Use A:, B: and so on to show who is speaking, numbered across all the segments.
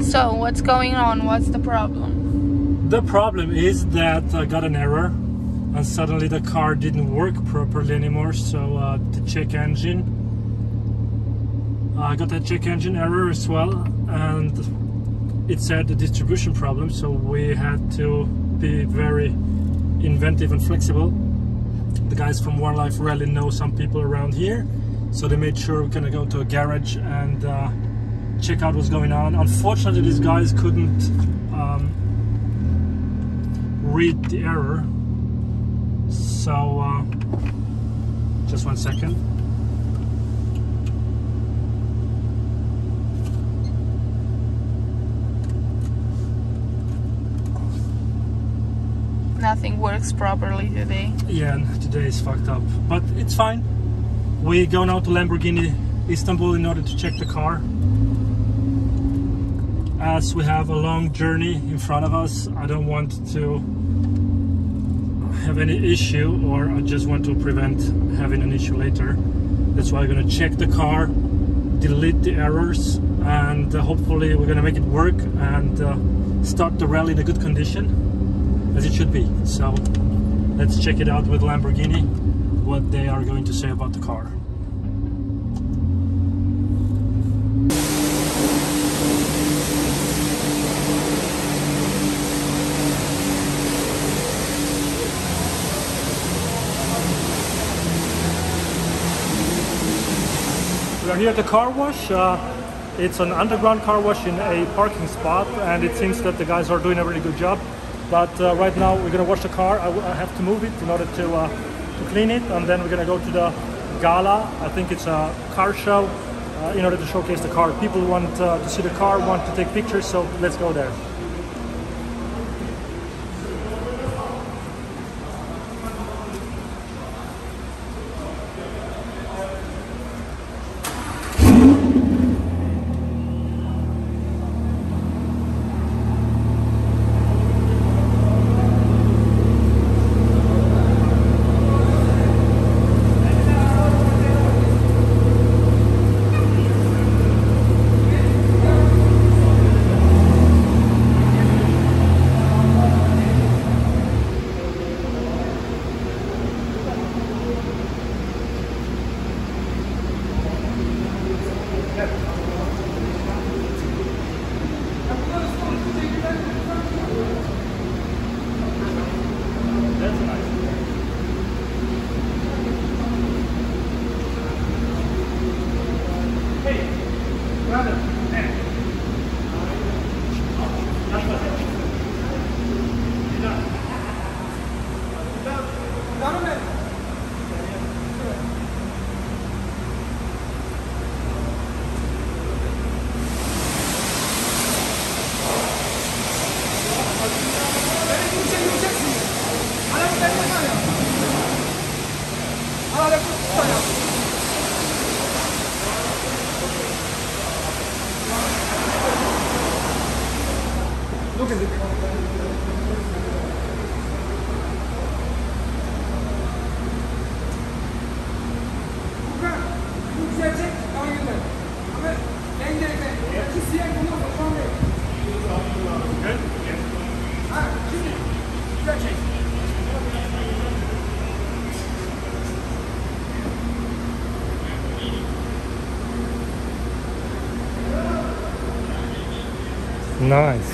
A: So, what's going on? What's the problem?
B: The problem is that I got an error and suddenly the car didn't work properly anymore. So uh, the check engine, I got that check engine error as well, and it said the distribution problem. So we had to be very inventive and flexible. The guys from One Life Rally know some people around here, so they made sure we're gonna go to a garage and. Uh, check out what's going on. Unfortunately, these guys couldn't um, read the error. So, uh, just one second.
A: Nothing works properly today.
B: Yeah, today is fucked up, but it's fine. We go now to Lamborghini Istanbul in order to check the car as we have a long journey in front of us I don't want to have any issue or I just want to prevent having an issue later. That's why I'm gonna check the car delete the errors and uh, hopefully we're gonna make it work and uh, start the rally in a good condition as it should be. So let's check it out with Lamborghini what they are going to say about the car We are here at the car wash. Uh, it's an underground car wash in a parking spot, and it seems that the guys are doing a really good job. But uh, right now, we're gonna wash the car. I, have to move it in order to uh, to clean it, and then we're gonna go to the gala. I think it's a car show uh, in order to showcase the car. People want uh, to see the car, want to take pictures, so let's go there. That's nice. Hey, brother, man. Nice.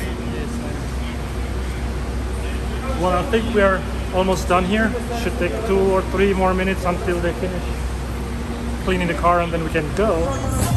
B: Think we are almost done here. Should take two or three more minutes until they finish cleaning the car and then we can go.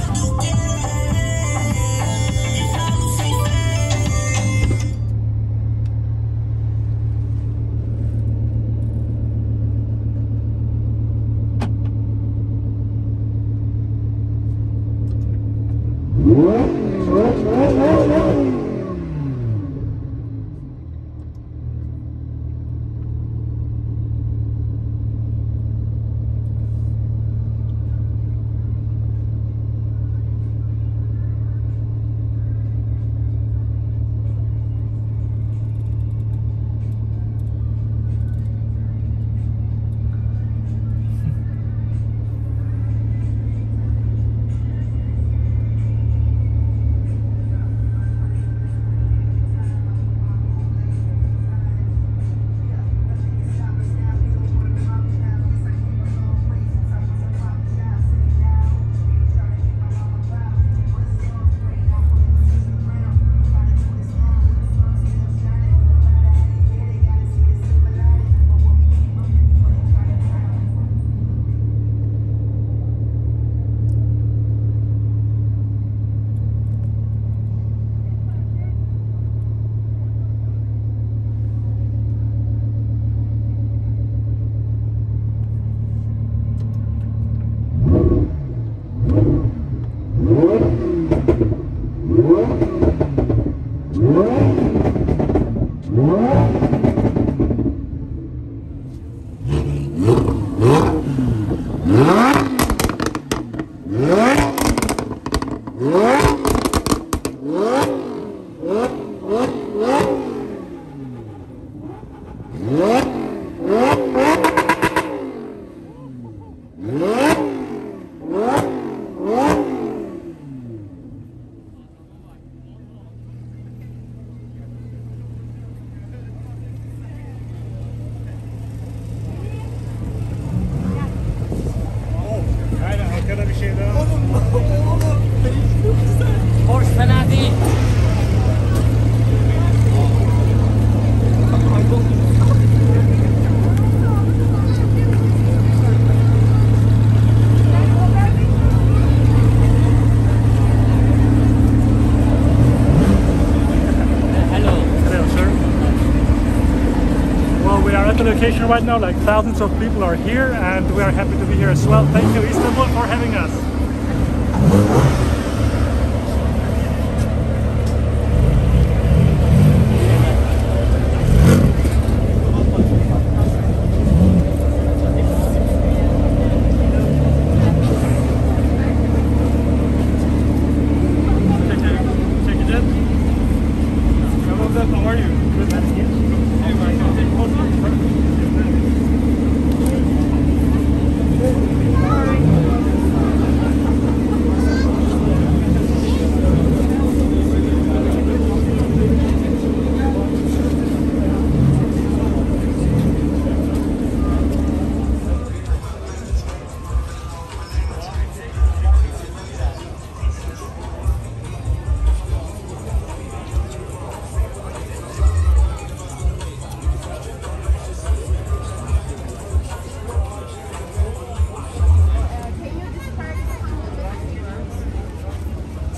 B: Right now, like thousands of people are here, and we are happy to be here as well. Thank you, Istanbul, for having us.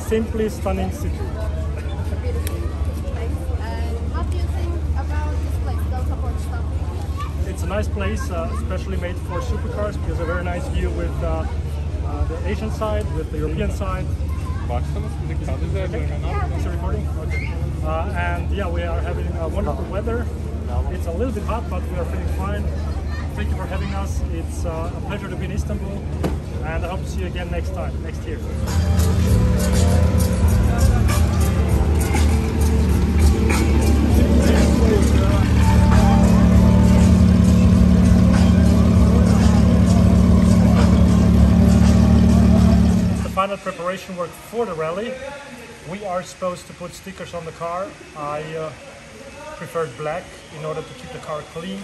B: Simply stunning city. It's a nice place, uh, especially made for supercars because a very nice view with uh, uh, the Asian side, with the European side. Is it recording? Okay. Uh, and yeah, we are having uh, wonderful weather. It's a little bit hot, but we are feeling fine. Thank you for having us. It's uh, a pleasure to be in Istanbul, and I hope to see you again next time, next year. The final preparation work for the rally. We are supposed to put stickers on the car. I uh, preferred black in order to keep the car clean.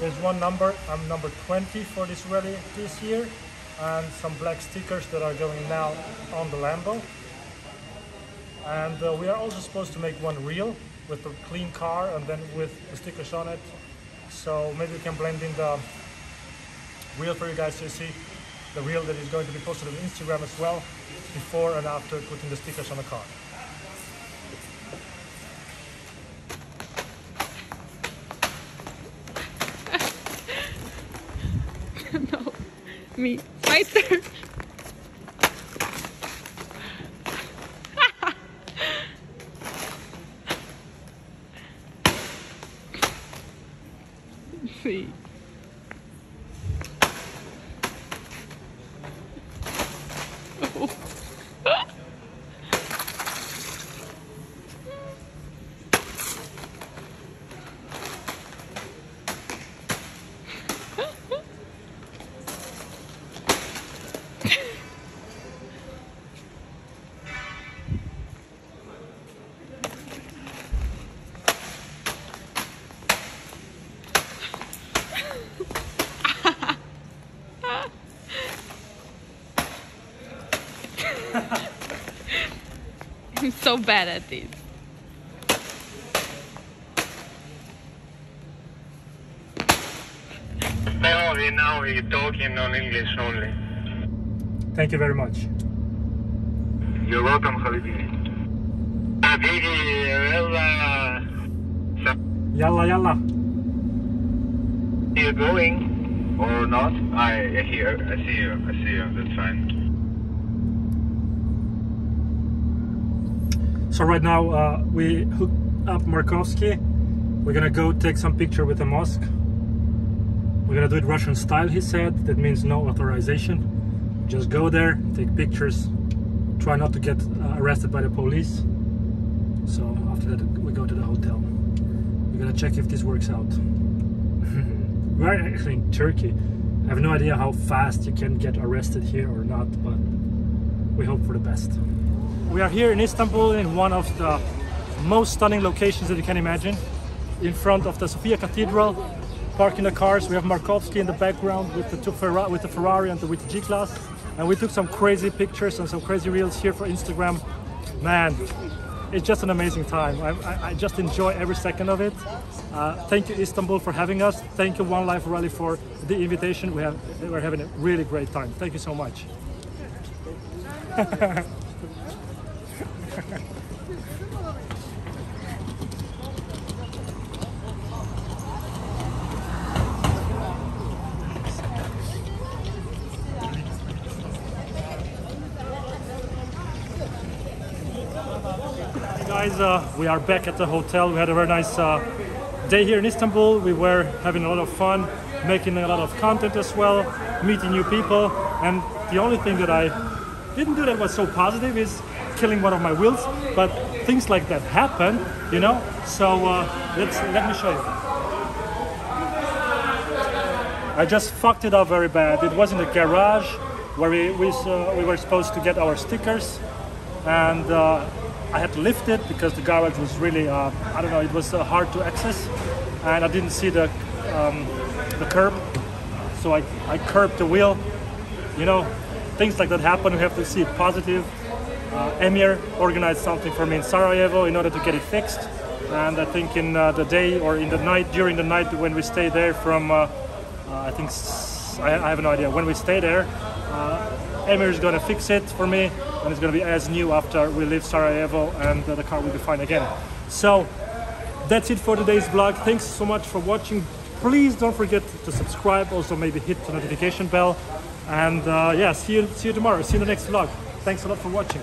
B: There's one number, I'm number 20 for this rally this year, and some black stickers that are going now on the Lambo. And uh, we are also supposed to make one reel with the clean car and then with the stickers on it. So maybe we can blend in the reel for you guys to see the reel that is going to be posted on Instagram as well before and after putting the stickers on the car.
A: no. Me. Fighter. sí. I'm so bad at this.
C: No, we now we're talking on English only.
B: Thank you very much.
C: You're welcome, Habibi. Habibi, well, uh, so
B: Yalla yalla.
C: you going or not? I hear, I see you, I see you, that's fine.
B: So right now uh, we hooked up Markovsky. We're gonna go take some picture with the mosque. We're gonna do it Russian style, he said. That means no authorization. Just go there, take pictures. Try not to get uh, arrested by the police. So after that we go to the hotel. We're gonna check if this works out. We're actually in Turkey. I have no idea how fast you can get arrested here or not, but we hope for the best. We are here in Istanbul in one of the most stunning locations that you can imagine. In front of the Sofia Cathedral, parking the cars. We have Markovsky in the background with the, two Ferra- with the Ferrari and the, with the G-Class. And we took some crazy pictures and some crazy reels here for Instagram. Man, it's just an amazing time. I, I, I just enjoy every second of it. Uh, thank you Istanbul for having us. Thank you One Life Rally for the invitation. We have, we're having a really great time. Thank you so much. Guys, uh, we are back at the hotel. We had a very nice uh, day here in Istanbul. We were having a lot of fun, making a lot of content as well, meeting new people. And the only thing that I didn't do that was so positive is killing one of my wheels. But things like that happen, you know. So uh, let's let me show you. I just fucked it up very bad. It was in the garage where we we, uh, we were supposed to get our stickers, and uh, I had to lift it because the garage was really uh, I don't know it was uh, hard to access, and I didn't see the um, the curb, so I I curbed the wheel. You know, things like that happen. We have to see it positive. Uh, Emir organized something for me in Sarajevo in order to get it fixed, and I think in uh, the day or in the night during the night when we stay there from. Uh, I think I, I have no idea when we stay there. Emir is gonna fix it for me, and it's gonna be as new after we leave Sarajevo, and the car will be fine again. So that's it for today's vlog. Thanks so much for watching. Please don't forget to subscribe. Also, maybe hit the notification bell. And uh, yeah, see you see you tomorrow. See you in the next vlog. Thanks a lot for watching.